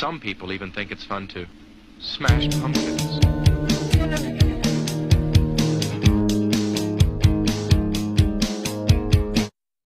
Some people even think it's fun to smash pumpkins.